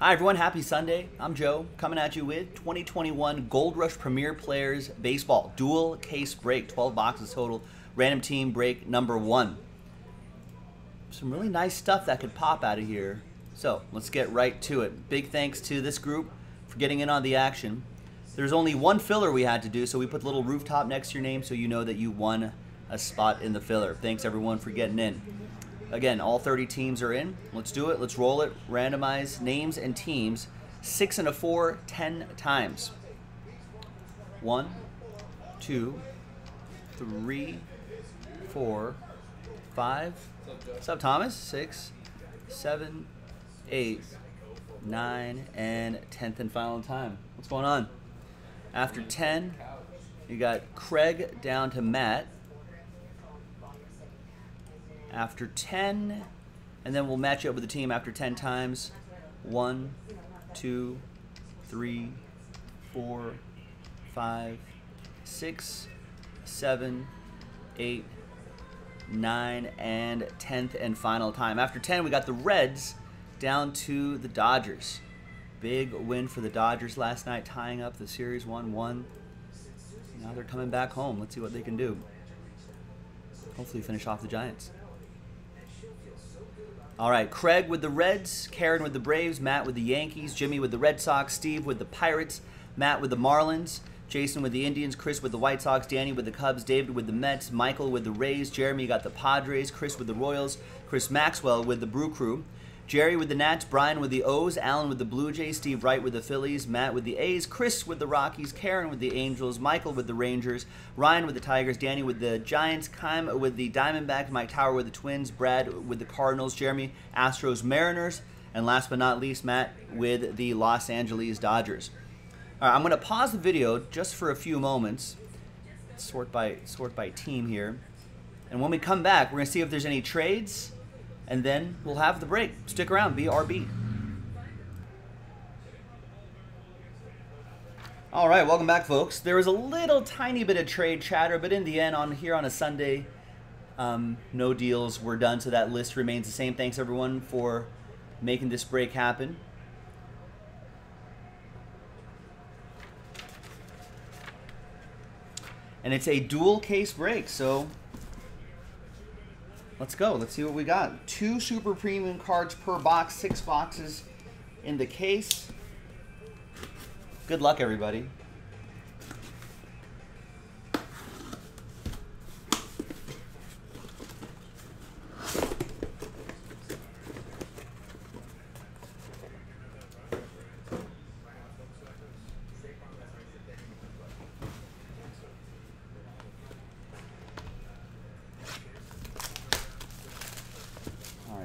Hi, everyone. Happy Sunday. I'm Joe, coming at you with 2021 Gold Rush Premier Players Baseball Dual Case Break. 12 boxes total. Random team break number one. Some really nice stuff that could pop out of here. So let's get right to it. Big thanks to this group for getting in on the action. There's only one filler we had to do, so we put the little rooftop next to your name so you know that you won a spot in the filler. Thanks everyone for getting in. Again, all 30 teams are in. Let's do it. Let's roll it. Randomize names and teams. Six and a four, ten times. One, two, three, four, five. What's up, Thomas? Six, seven, eight, nine, and tenth and final time. What's going on? After 10, you got Craig down to Matt after 10, and then we'll match up with the team after 10 times. One, two, three, four, five, six, seven, eight, nine, and 10th and final time. After 10, we got the Reds down to the Dodgers. Big win for the Dodgers last night, tying up the series 1 1. Now they're coming back home. Let's see what they can do. Hopefully, finish off the Giants. All right, Craig with the Reds, Karen with the Braves, Matt with the Yankees, Jimmy with the Red Sox, Steve with the Pirates, Matt with the Marlins, Jason with the Indians, Chris with the White Sox, Danny with the Cubs, David with the Mets, Michael with the Rays, Jeremy got the Padres, Chris with the Royals, Chris Maxwell with the Brew Crew, Jerry with the Nats, Brian with the O's, Alan with the Blue Jays, Steve Wright with the Phillies, Matt with the A's, Chris with the Rockies, Karen with the Angels, Michael with the Rangers, Ryan with the Tigers, Danny with the Giants, Kime with the Diamondbacks, Mike Tower with the Twins, Brad with the Cardinals, Jeremy, Astros, Mariners, and last but not least, Matt with the Los Angeles Dodgers. All right, I'm going to pause the video just for a few moments, sort by sort by team here, and when we come back, we're going to see if there's any trades and then we'll have the break. Stick around, BRB. All right, welcome back, folks. There was a little tiny bit of trade chatter, but in the end, on here on a Sunday, um, no deals were done, so that list remains the same. Thanks everyone for making this break happen. And it's a dual case break, so Let's go. Let's see what we got. Two super premium cards per box, six boxes in the case. Good luck, everybody.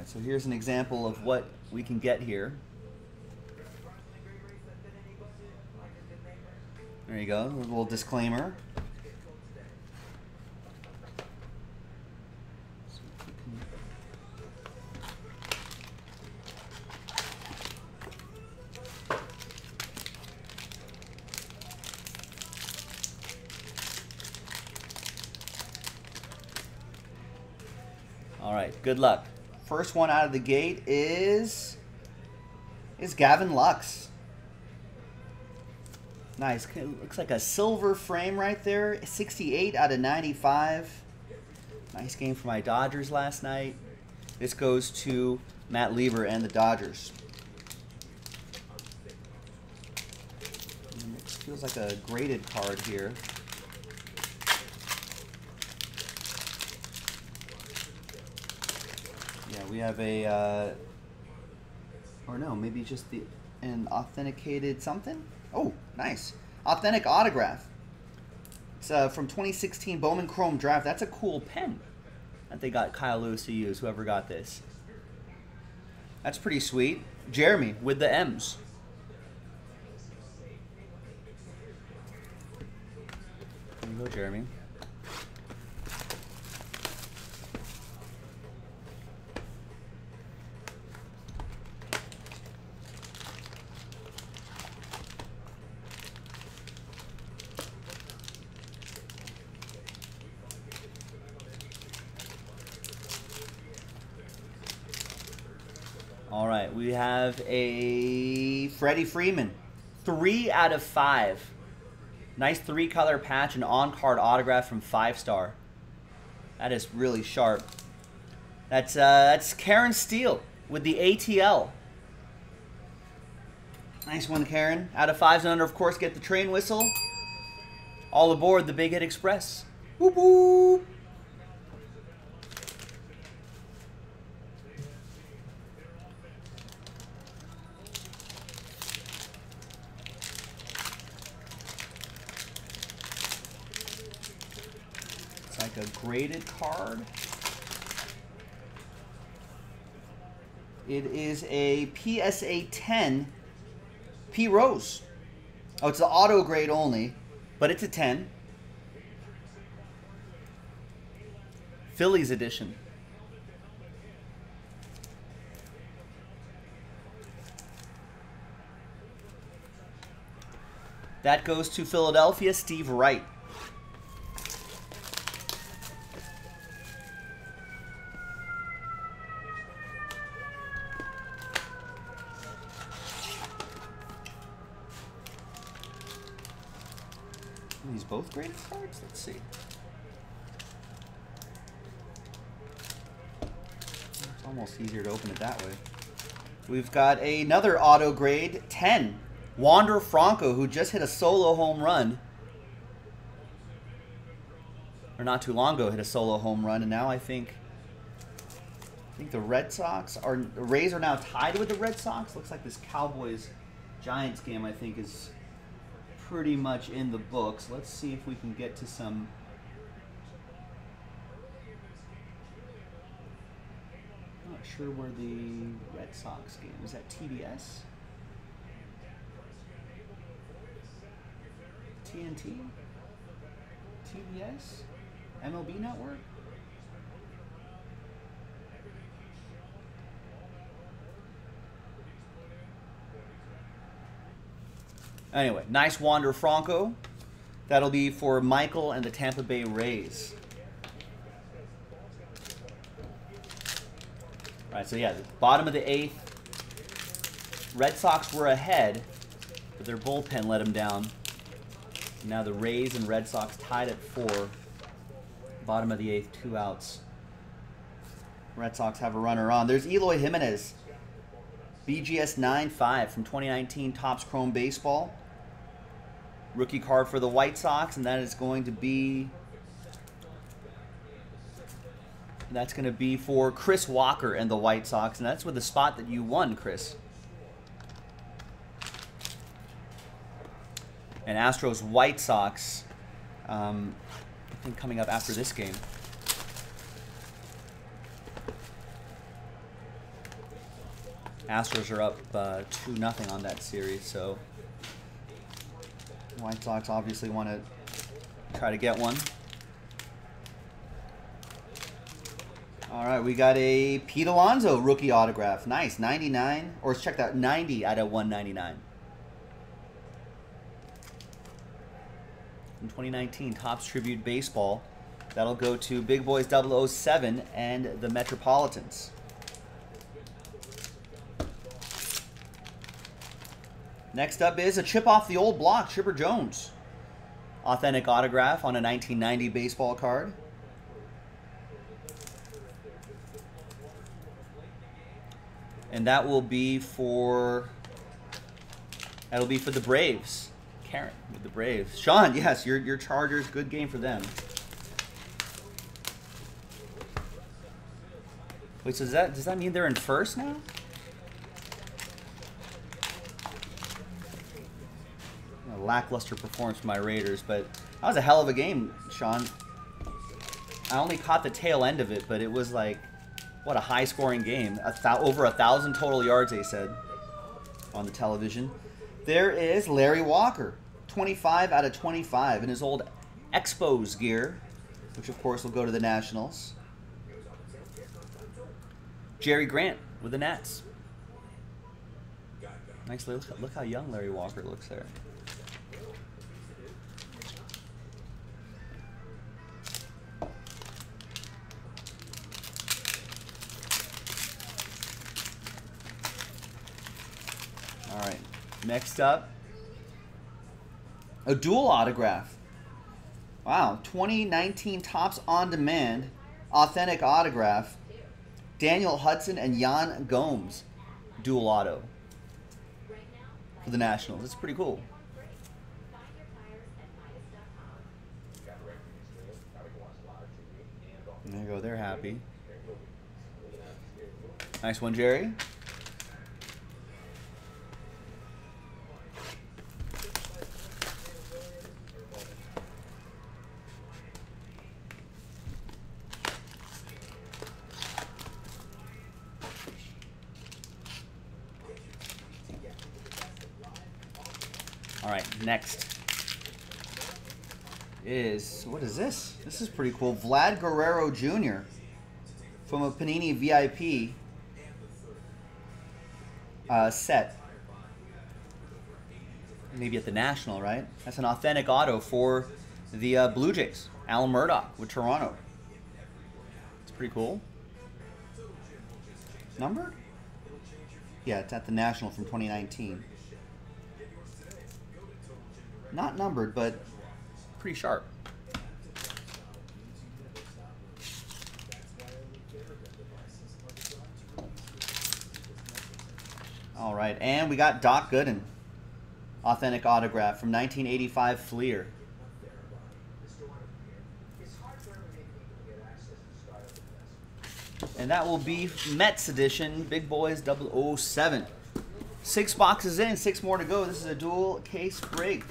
So here's an example of what we can get here. There you go, a little disclaimer. All right, good luck. First one out of the gate is is Gavin Lux. Nice. Looks like a silver frame right there. 68 out of 95. Nice game for my Dodgers last night. This goes to Matt Lieber and the Dodgers. It feels like a graded card here. Yeah, we have a, uh, or no, maybe just the an authenticated something. Oh, nice. Authentic autograph. It's uh, from 2016 Bowman Chrome Draft. That's a cool pen that they got Kyle Lewis to use, whoever got this. That's pretty sweet. Jeremy with the M's. There you go, Jeremy. Right, we have a Freddie Freeman. Three out of five. Nice three color patch and on card autograph from Five Star. That is really sharp. That's uh, that's Karen Steele with the ATL. Nice one, Karen. Out of fives and under, of course, get the train whistle. All aboard the Big Hit Express. It's like a graded card. It is a PSA 10 P Rose. Oh, it's the auto grade only, but it's a 10. Phillies edition. That goes to Philadelphia, Steve Wright. Cards? Let's see. It's almost easier to open it that way. We've got another auto grade 10. Wander Franco, who just hit a solo home run. Or not too long ago hit a solo home run, and now I think I think the Red Sox are the Rays are now tied with the Red Sox. Looks like this Cowboys Giants game I think is pretty much in the books. Let's see if we can get to some. Not sure where the Red Sox game is. That TBS, TNT, TBS, MLB Network. Anyway, nice Wander Franco. That'll be for Michael and the Tampa Bay Rays. All right, so yeah, bottom of the eighth. Red Sox were ahead, but their bullpen let them down. Now the Rays and Red Sox tied at four. Bottom of the eighth, two outs. Red Sox have a runner on. There's Eloy Jimenez. BGS 9-5 from 2019 Topps Chrome Baseball. Rookie card for the White Sox, and that is going to be that's going to be for Chris Walker and the White Sox, and that's with the spot that you won, Chris. And Astros White Sox, um, I think coming up after this game. Astros are up uh, 2 nothing on that series, so White Sox obviously want to try to get one. All right, we got a Pete Alonso rookie autograph. Nice, 99, or let's check that, 90 out of 199. In 2019, Topps Tribute Baseball. That'll go to Big Boys 007 and the Metropolitans. Next up is a chip off the old block, Chipper Jones. Authentic autograph on a 1990 baseball card. And that will be for that'll be for the Braves. Karen with the Braves. Sean, yes, your your Chargers, good game for them. Wait, so does that does that mean they're in first now? Lackluster performance from my Raiders, but that was a hell of a game, Sean. I only caught the tail end of it, but it was like, what a high-scoring game. A over a thousand total yards, they said, on the television. There is Larry Walker, 25 out of 25 in his old Expos gear, which of course will go to the Nationals. Jerry Grant with the Nats. Nice, look, look how young Larry Walker looks there. Next up, a dual autograph. Wow, 2019 Topps On Demand, authentic autograph. Daniel Hudson and Yan Gomes, dual auto for the Nationals. It's pretty cool. There you go. They're happy. Nice one, Jerry. Next is, what is this? This is pretty cool. Vlad Guerrero Jr. from a Panini VIP uh, set. Maybe at the National, right? That's an authentic auto for the uh, Blue Jays. Alan Murdoch with Toronto. It's pretty cool. Numbered? Yeah, it's at the National from 2019. Not numbered, but pretty sharp. All right, and we got Doc Gooden, authentic autograph from 1985 Fleer. And that will be Mets edition, Big Boys 007. Six boxes in, six more to go. This is a dual case break.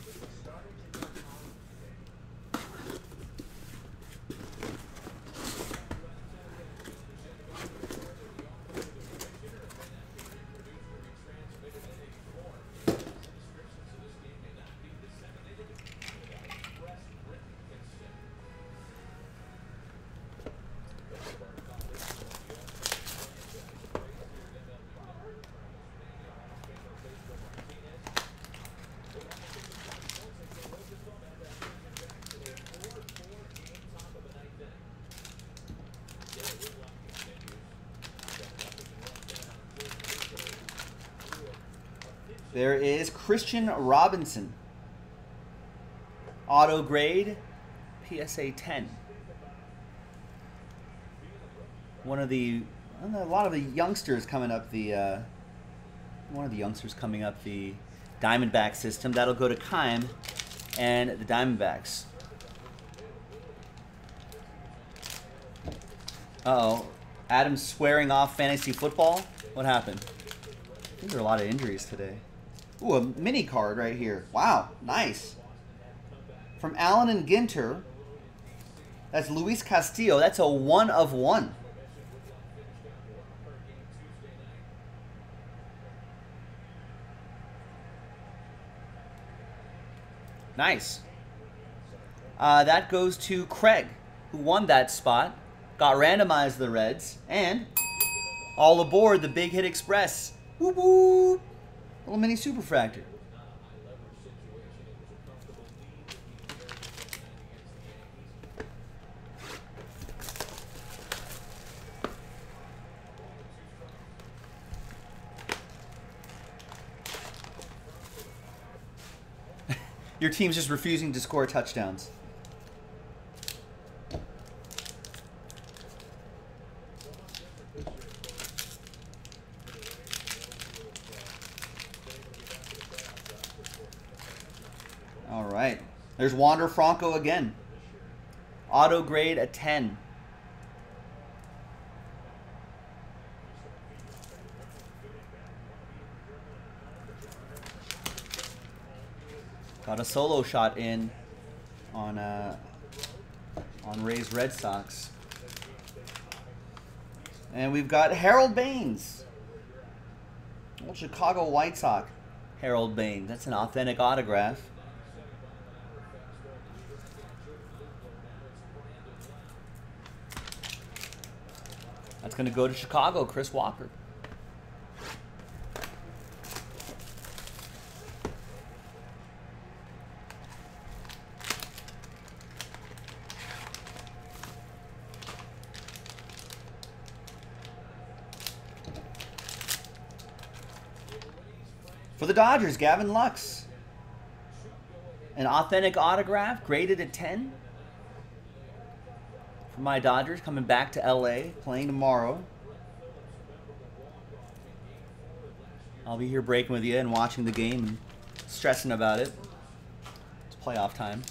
There is Kristian Robinson. Auto grade PSA 10. One of the a lot of the youngsters coming up the uh, one of the youngsters coming up the Diamondback system. That'll go to Kime and the Diamondbacks. Uh oh. Adam's swearing off fantasy football. What happened? These are a lot of injuries today. Ooh, a mini card right here. Wow, nice. From Allen and Ginter. That's Luis Castillo. That's a one of one. Nice. Uh, that goes to Craig, who won that spot, got randomized the Reds, and all aboard the Big Hit Express. Woo woo! Little mini superfractor. Your team's just refusing to score touchdowns. All right. There's Wander Franco again. Auto grade a 10. Got a solo shot in on uh, on Rays Red Sox. And we've got Harold Baines. Old Chicago White Sox. Harold Baines. That's an authentic autograph. That's going to go to Chicago, Chris Walker. For the Dodgers, Gavin Lux. An authentic autograph, graded at 10. My Dodgers, coming back to LA, playing tomorrow. I'll be here breaking with you and watching the game and stressing about it. It's playoff time.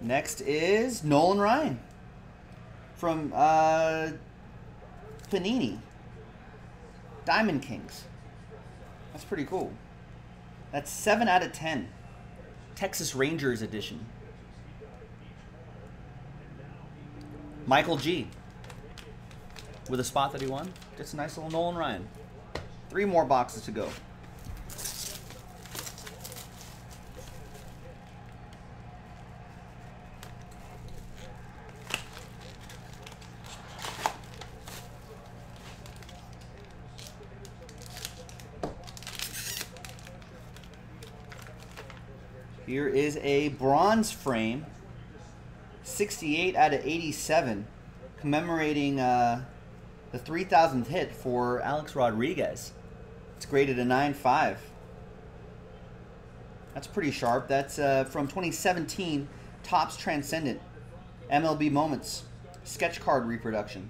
Next is Nolan Ryan from uh, Panini. Diamond Kings. That's pretty cool. That's 7 out of 10. Texas Rangers edition. Michael G. With a spot that he won. Just a nice little Nolan Ryan. Three more boxes to go. Here is a bronze frame, 68 out of 87, commemorating uh, the 3,000th hit for Alex Rodriguez. It's graded a 9.5. That's pretty sharp. That's uh, from 2017 Topps Transcendent MLB Moments sketch card reproduction.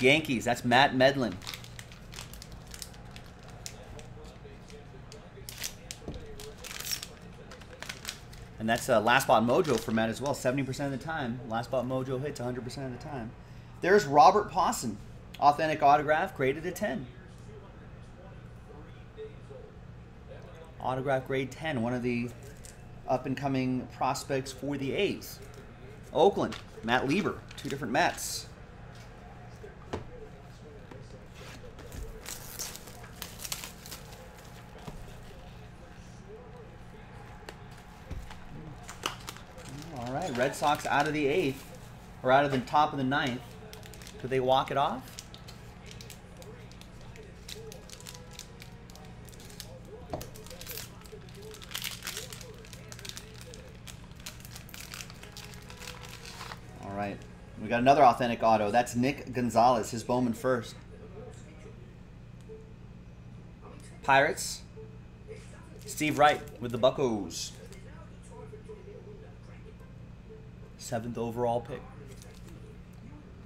Yankees, that's Matt Medlin. And that's uh, Last Spot Mojo for Matt as well. 70% of the time, Last Spot Mojo hits 100% of the time. There's Robert Puason. Authentic autograph, graded a 10. Autograph grade 10, one of the up-and-coming prospects for the A's. Oakland, Matt Lieber, two different Mets. All right, Red Sox out of the eighth, or out of the top of the ninth. Could they walk it off? All right, we got another authentic auto. That's Nick Gonzalez, his Bowman first. Pirates, Steve Wright with the Buccos. Seventh overall pick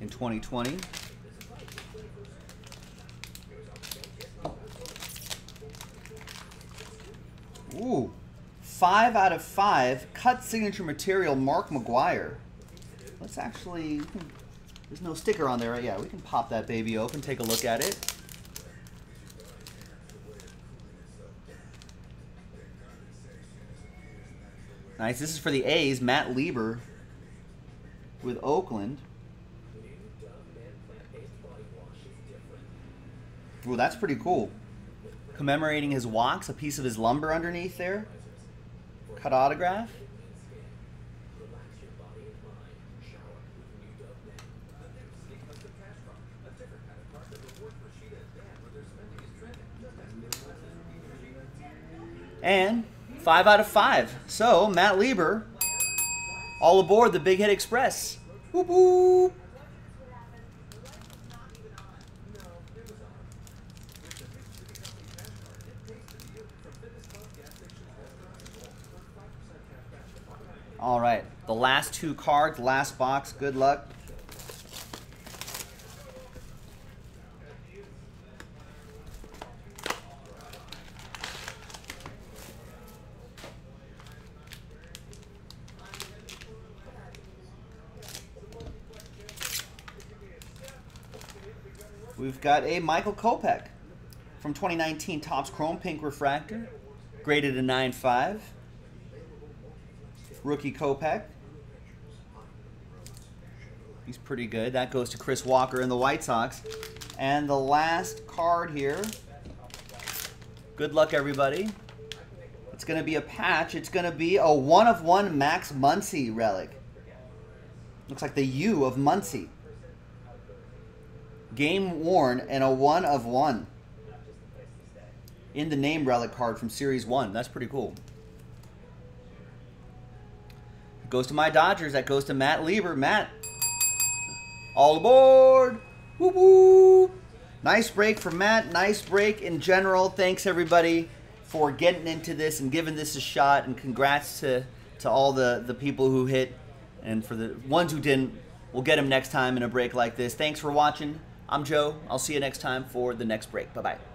in 2020. Ooh, five out of five. Cut signature material, Mark McGwire. Let's actually, there's no sticker on there. Right? Yeah, we can pop that baby open, take a look at it. Nice. This is for the A's. Matt Lieber with Oakland. Well, that's pretty cool. Commemorating his walks, a piece of his lumber underneath there. Cut autograph. And five out of five. So, Matt Lieber all aboard the Big Hit Express. Whoop whoop. All right, the last two cards, last box. Good luck. We've got a Michael Kopech from 2019 Topps Chrome Pink Refractor, graded a 9.5. Rookie Kopech. He's pretty good. That goes to Chris Walker in the White Sox. And the last card here. Good luck, everybody. It's going to be a patch. It's going to be a one of one Max Muncy relic. Looks like the U of Muncy. Game worn and a one of one. In the name relic card from Series 1. That's pretty cool. It goes to my Dodgers. That goes to Matt Lieber. Matt, all aboard! Woo woo! Nice break for Matt. Nice break in general. Thanks everybody for getting into this and giving this a shot. And congrats to to all the the people who hit, and for the ones who didn't, we'll get them next time in a break like this. Thanks for watching. I'm Joe. I'll see you next time for the next break. Bye bye.